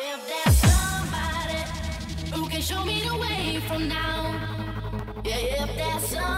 If there's somebody who can show me the way from now, yeah, if there's somebody.